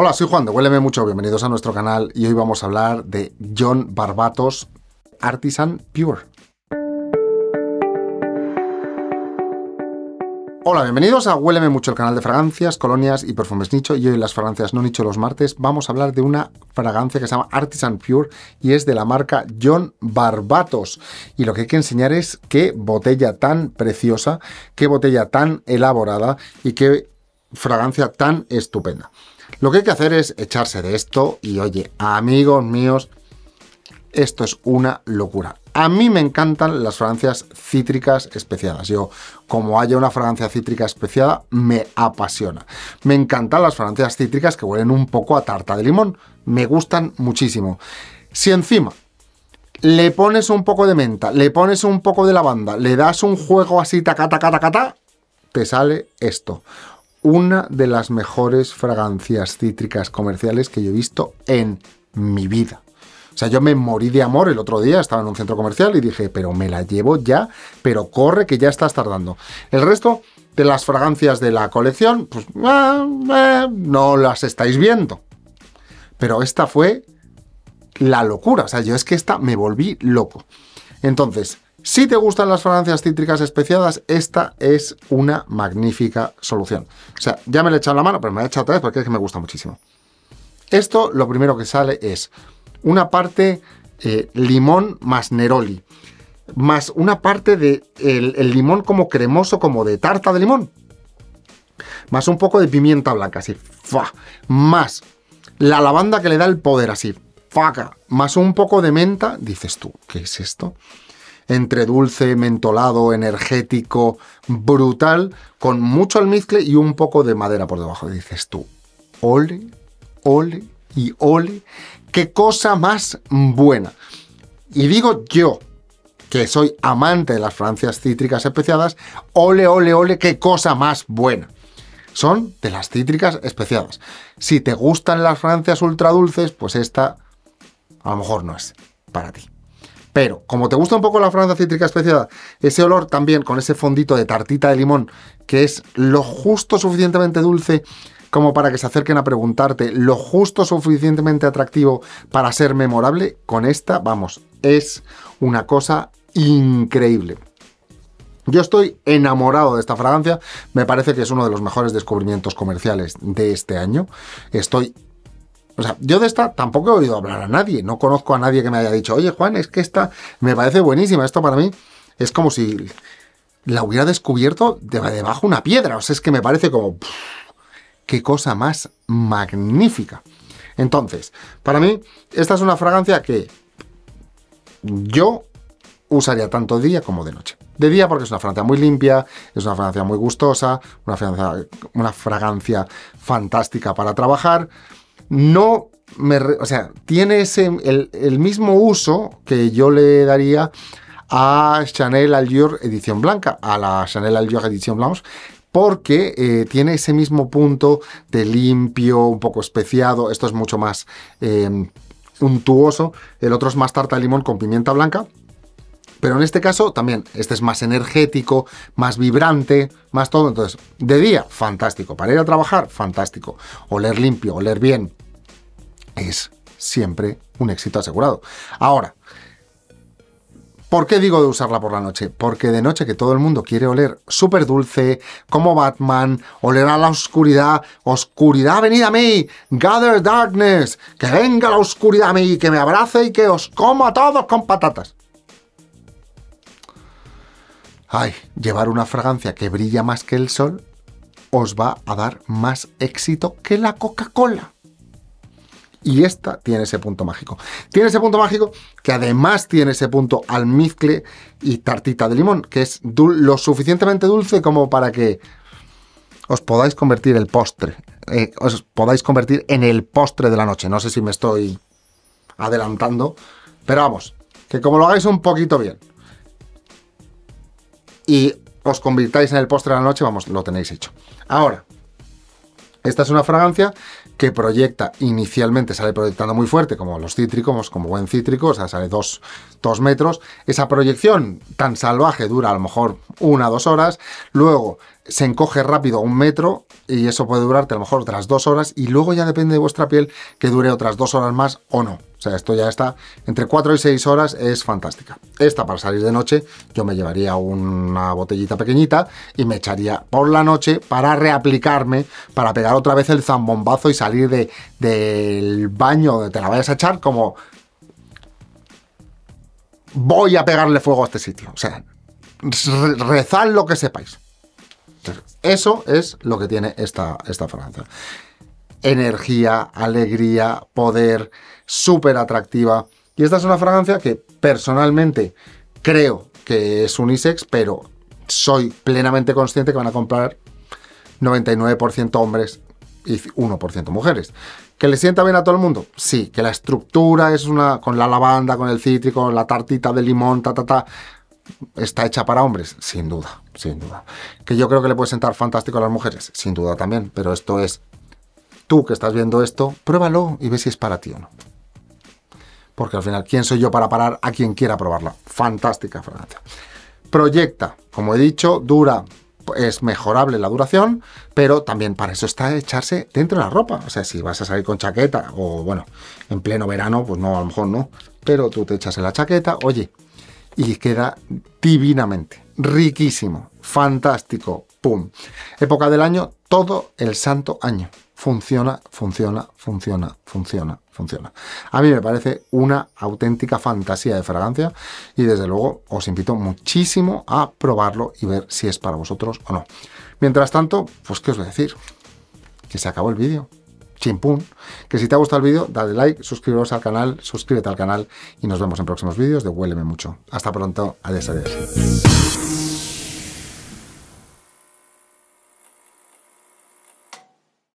Hola, soy Juan de Huéleme Mucho, bienvenidos a nuestro canal y hoy vamos a hablar de John Barbatos Artisan Pure. Hola, bienvenidos a Huéleme Mucho, el canal de fragancias, colonias y perfumes nicho. Y hoy en las fragancias no nicho los martes vamos a hablar de una fragancia que se llama Artisan Pure y es de la marca John Barbatos. Y lo que hay que enseñar es qué botella tan preciosa, qué botella tan elaborada y qué fragancia tan estupenda. Lo que hay que hacer es echarse de esto y oye, amigos míos, esto es una locura. A mí me encantan las fragancias cítricas especiadas. Yo, como haya una fragancia cítrica especiada, me apasiona. Me encantan las fragancias cítricas que huelen un poco a tarta de limón. Me gustan muchísimo. Si encima le pones un poco de menta, le pones un poco de lavanda, le das un juego así, taca, taca, taca, te sale esto una de las mejores fragancias cítricas comerciales que yo he visto en mi vida. O sea, yo me morí de amor el otro día, estaba en un centro comercial y dije, pero me la llevo ya, pero corre que ya estás tardando. El resto de las fragancias de la colección, pues eh, eh, no las estáis viendo. Pero esta fue la locura. O sea, yo es que esta me volví loco. Entonces, si te gustan las fragancias cítricas especiadas, esta es una magnífica solución. O sea, ya me le he echado la mano, pero me la he echado otra vez porque es que me gusta muchísimo. Esto lo primero que sale es una parte eh, limón más neroli, más una parte de el, limón como cremoso, como de tarta de limón, más un poco de pimienta blanca, así, fa, más la lavanda que le da el poder, así, faca, más un poco de menta, dices tú, ¿qué es esto? Entre dulce, mentolado, energético, brutal, con mucho almizcle y un poco de madera por debajo. dices tú, ole, ole y ole, qué cosa más buena. Y digo yo, que soy amante de las fragancias cítricas especiadas, ole, ole, ole, qué cosa más buena. Son de las cítricas especiadas. Si te gustan las fragancias ultra dulces, pues esta a lo mejor no es para ti. Pero, como te gusta un poco la fragancia cítrica especiada, ese olor también con ese fondito de tartita de limón, que es lo justo suficientemente dulce como para que se acerquen a preguntarte, lo justo suficientemente atractivo para ser memorable, con esta, vamos, es una cosa increíble. Yo estoy enamorado de esta fragancia, me parece que es uno de los mejores descubrimientos comerciales de este año. Estoy o sea, yo de esta tampoco he oído hablar a nadie, no conozco a nadie que me haya dicho, oye Juan, es que esta me parece buenísima, esto para mí es como si la hubiera descubierto debajo una piedra, o sea, es que me parece como, qué cosa más magnífica. Entonces, para mí, esta es una fragancia que yo usaría tanto de día como de noche. De día porque es una fragancia muy limpia, es una fragancia muy gustosa, una fragancia, una fragancia fantástica para trabajar no me, o sea, tiene ese, el, mismo uso que yo le daría a Chanel Allure Edición Blanca, a la Chanel Allure Edición Blanche, porque eh, tiene ese mismo punto de limpio, un poco especiado, esto es mucho más em, untuoso, el otro es más tarta de limón con pimienta blanca, pero en este caso también, este es más energético, más vibrante, más todo. Entonces, de día, fantástico. Para ir a trabajar, fantástico. Oler limpio, oler bien, es siempre un éxito asegurado. Ahora, ¿Por qué digo de usarla por la noche? Porque de noche que todo el mundo quiere oler súper dulce, como Batman, oler a la oscuridad, oscuridad, venid a mí, gather darkness, que venga la oscuridad a mí, que me abrace y que os coma a todos con patatas. Ay, llevar una fragancia que brilla más que el sol os va a dar más éxito que la Coca-Cola. Y esta tiene ese punto mágico. Tiene ese punto mágico que además tiene ese punto almizcle y tartita de limón, que es lo suficientemente dulce como para que os podáis convertir el postre. Eh, os podáis convertir en el postre de la noche. No sé si me estoy adelantando, pero vamos, que como lo hagáis un poquito bien y os convirtáis en el postre de la noche, vamos, lo tenéis hecho. Ahora, esta es una fragancia que proyecta inicialmente, sale proyectando muy fuerte, como los cítricos, como buen cítrico, o sea, sale 2 metros. Esa proyección tan salvaje dura a lo mejor una o dos horas. Luego se encoge rápido un metro y eso puede durarte a lo mejor otras dos horas y luego ya depende de vuestra piel que dure otras dos horas más o no. O sea, esto ya está entre cuatro y seis horas, es fantástica. Esta para salir de noche, yo me llevaría una botellita pequeñita y me echaría por la noche para reaplicarme, para pegar otra vez el zambombazo y salir de, del baño donde te la vayas a echar como voy a pegarle fuego a este sitio. O sea, rezad lo que sepáis. Eso es lo que tiene esta, esta fragancia. Energía, alegría, poder, súper atractiva. Y esta es una fragancia que personalmente creo que es unisex, pero soy plenamente consciente que van a comprar 99% hombres y 1% mujeres. ¿Que le sienta bien a todo el mundo? Sí, que la estructura es una con la lavanda, con el cítrico, la tartita de limón, ta, ta, ta. ¿Está hecha para hombres? Sin duda, sin duda. ¿Que yo creo que le puede sentar fantástico a las mujeres? Sin duda también, pero esto es... Tú que estás viendo esto, pruébalo y ve si es para ti o no. Porque al final, ¿quién soy yo para parar a quien quiera probarla? Fantástica fragancia. Proyecta, como he dicho, dura es mejorable la duración, pero también para eso está echarse dentro de la ropa. O sea, si vas a salir con chaqueta o bueno, en pleno verano, pues no, a lo mejor no. Pero tú te echas en la chaqueta, oye, y queda divinamente, riquísimo, fantástico, pum. Época del año, todo el santo año. Funciona, funciona, funciona, funciona, funciona. A mí me parece una auténtica fantasía de fragancia y desde luego os invito muchísimo a probarlo y ver si es para vosotros o no. Mientras tanto, pues qué os voy a decir, que se acabó el vídeo chimpún. Que si te ha gustado el vídeo, dale like, suscríbete al canal, suscríbete al canal y nos vemos en próximos vídeos de Huéleme Mucho. Hasta pronto, adiós, adiós.